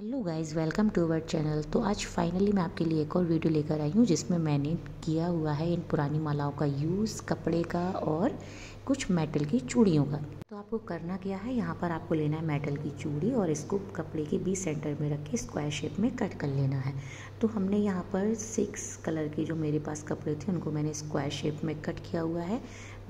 Hello guys, welcome to our channel. तो आज finally मैं आपके लिए एक और वीडियो लेकर आई हूँ, जिसमें मैंने किया हुआ है इन पुरानी मालाओं का यूज़, कपड़े का और कुछ मेटल की चूड़ियों का। तो आपको करना क्या है, यहाँ पर आपको लेना है मेटल की चूड़ी और इसको कपड़े के बीच सेंटर में रख के स्क्वायर शेप में कट कर लेना है। तो हमने यहाँ पर सिक्स कलर के जो मेरे पास कपड़े थे, उनको मैंने स्क्वायर शेप में कट किया हुआ है।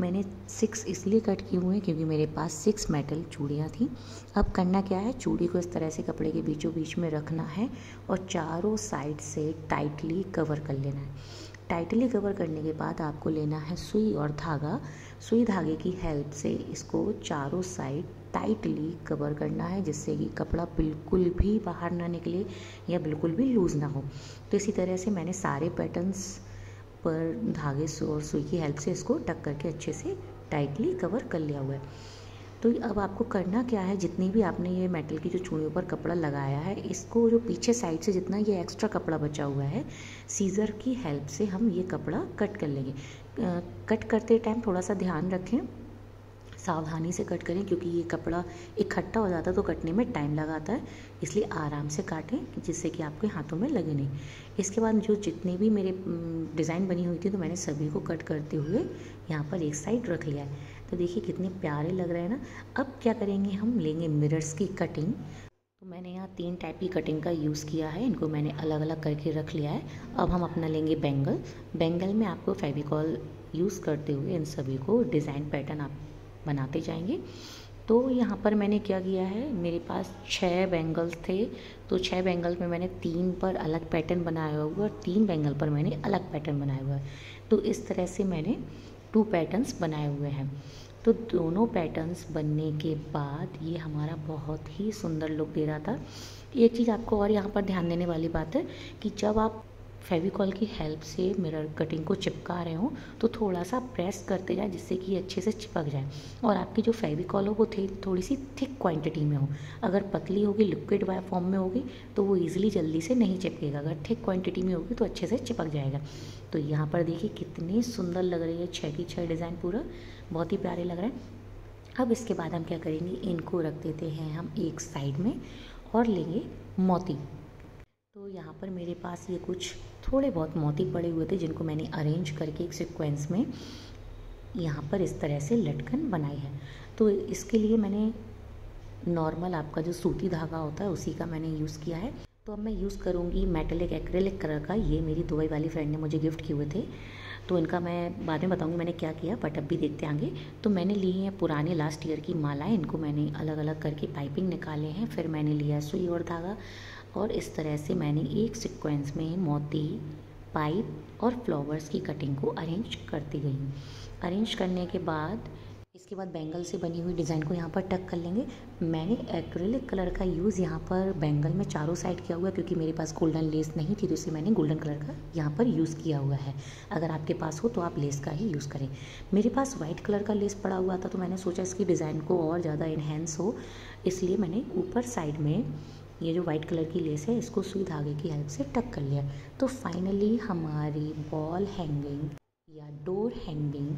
मैंने सिक्स इसलिए कट किए हुए हैं क्योंकि मेरे पास सिक्स मेटल चूड़ियाँ थी। अब करना क्या है, चूड़ी को इस तरह से कपड़े के बीचों बीच में रखना है और चारों साइड से टाइटली कवर कर लेना है। टाइटली कवर करने के बाद आपको लेना है सुई और धागा। सुई धागे की हेल्प से इसको चारों साइड टाइटली कवर करना है, जिससे कि कपड़ा बिल्कुल भी बाहर ना निकले या बिल्कुल भी लूज़ ना हो। तो इसी तरह से मैंने सारे पैटर्न्स पर धागे और सुई की हेल्प से इसको टक करके अच्छे से टाइटली कवर कर लिया हुआ है। तो अब आपको करना क्या है? जितनी भी आपने ये मेटल की जो चूड़ियों पर कपड़ा लगाया है, इसको जो पीछे साइड से जितना ये एक्स्ट्रा कपड़ा बचा हुआ है सीज़र की हेल्प से हम ये कपड़ा कट कर लेंगे। कट करते टाइम थोड़ा सा ध्यान रखें। सावधानी से कट करें क्योंकि ये कपड़ा इकट्ठा हो जाता है तो कटने में टाइम लगाता है। इसलिए आराम से काटें, जिससे कि आपके हाथों में लगे नहीं। इसके बाद जो जितने भी मेरे डिज़ाइन बनी हुई थी तो मैंने सभी को कट करते हुए यहाँ पर एक साइड रख लिया है। तो देखिए कितने प्यारे लग रहे हैं ना। अब क्या करेंगे हम? लेंगे मिरर्स की कटिंग तो मैंने यहाँ तीन टाइप की कटिंग का यूज़ किया है। इनको मैंने अलग अलग करके रख लिया है। अब हम अपना लेंगे बेंगल बेंगल में आपको फेविकॉल यूज़ करते हुए इन सभी को डिज़ाइन पैटर्न आप बनाते जाएँगे। तो यहाँ पर मैंने क्या किया है? मेरे पास छः बेंगल्स थे। तो छः बेंगल्स में मैंने तीन पर अलग पैटर्न बनाया हुआ है और तीन बेंगल पर मैंने अलग पैटर्न बनाया हुआ है। तो इस तरह से मैंने टू पैटर्न्स बनाए हुए हैं। तो दोनों पैटर्न्स बनने के बाद ये हमारा बहुत ही सुंदर लुक दे रहा था। एक चीज़ आपको और यहाँ पर ध्यान देने वाली बात है कि जब आप फेविकॉल की हेल्प से मिरर कटिंग को चिपका रहे हो तो थोड़ा सा प्रेस करते जाए जिससे कि अच्छे से चिपक जाए। और आपकी जो फेविकॉल हो वो थे थोड़ी सी थिक क्वांटिटी में हो। अगर पतली होगी, लिक्विड वायर फॉर्म में होगी तो वो ईजिली जल्दी से नहीं चिपकेगा। अगर थिक क्वांटिटी में होगी तो अच्छे से चिपक जाएगा। तो यहाँ पर देखिए कितनी सुंदर लग रही है छः की छः डिज़ाइन पूरा। बहुत ही प्यारे लग रहे हैं। अब इसके बाद हम क्या करेंगे? इनको रख देते हैं हम एक साइड में और लेंगे मोती। तो यहाँ पर मेरे पास ये कुछ थोड़े बहुत मोती पड़े हुए थे, जिनको मैंने अरेंज करके एक सिक्वेंस में यहाँ पर इस तरह से लटकन बनाई है। तो इसके लिए मैंने नॉर्मल आपका जो सूती धागा होता है, उसी का मैंने यूज़ किया है। तो अब मैं यूज़ करूँगी मेटेलिक एक्रेलिक कलर का। ये मेरी दुबई वाली फ्रेंड ने मुझे गिफ्ट किए हुए थे। तो इनका मैं बाद में बताऊँगी मैंने क्या किया बट अब भी देखते आगे। तो मैंने लिए हैं पुराने लास्ट ईयर की मालाएँ, इनको मैंने अलग अलग करके पाइपिंग निकाले हैं, फिर मैंने लिया सुई और धागा। और इस तरह से मैंने एक सिक्वेंस में मोती पाइप और फ्लावर्स की कटिंग को अरेंज करती गई। अरेंज करने के बाद इसके बाद बैंगल से बनी हुई डिज़ाइन को यहाँ पर टक कर लेंगे। मैंने एक्रेलिक कलर का यूज़ यहाँ पर बैंगल में चारों साइड किया हुआ है, क्योंकि मेरे पास गोल्डन लेस नहीं थी तो इसे मैंने गोल्डन कलर का यहाँ पर यूज़ किया हुआ है। अगर आपके पास हो तो आप लेस का ही यूज़ करें। मेरे पास वाइट कलर का लेस पड़ा हुआ था तो मैंने सोचा इसकी डिज़ाइन को और ज़्यादा इन्हेंस हो। इसलिए मैंने ऊपर साइड में ये जो वाइट कलर की लेस है, इसको सुई धागे की हेल्प से टक कर लिया। तो फाइनली हमारी बॉल हैंगिंग या डोर हैंगिंग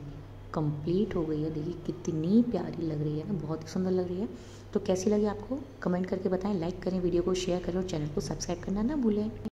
कंप्लीट हो गई है। देखिए, कितनी प्यारी लग रही है ना, बहुत ही सुंदर लग रही है। तो कैसी लगी आपको? कमेंट करके बताएँ लाइक करें वीडियो को शेयर करें और चैनल को सब्सक्राइब करना ना भूलें।